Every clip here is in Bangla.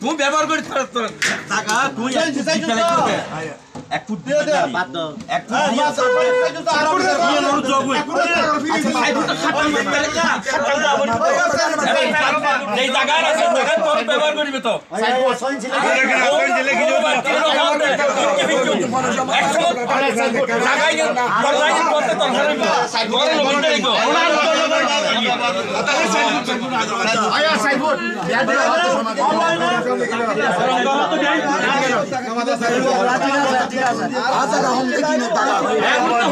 তুমি ব্যবহার করি টাকা তুই এক ফুট দিতে লাগবে এক ফুট দিয়ে দিয়ে আচ্ছা ব্যবহার করিবে তো জায়গায় তোর জায়গায় করতে তোর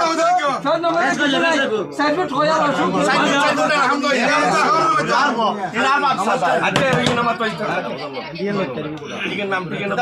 দেখো আচ্ছা তো আচ্ছা এই নাম তো ঠিক নাম ঠিক নাম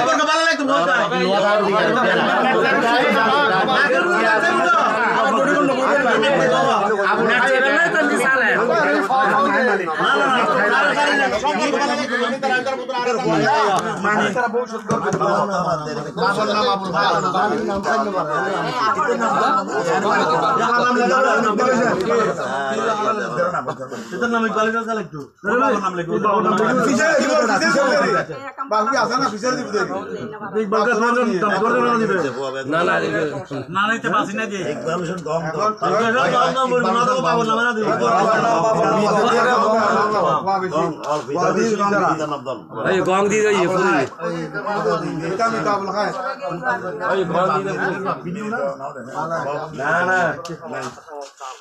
দেখতেন না ওদের ভবিষ্যৎ সম্পর্ক তাই লিয়েন দরকার কিনলে বান্ধিত পারে সম্পর্ক গং দিয়ে যাই না। না।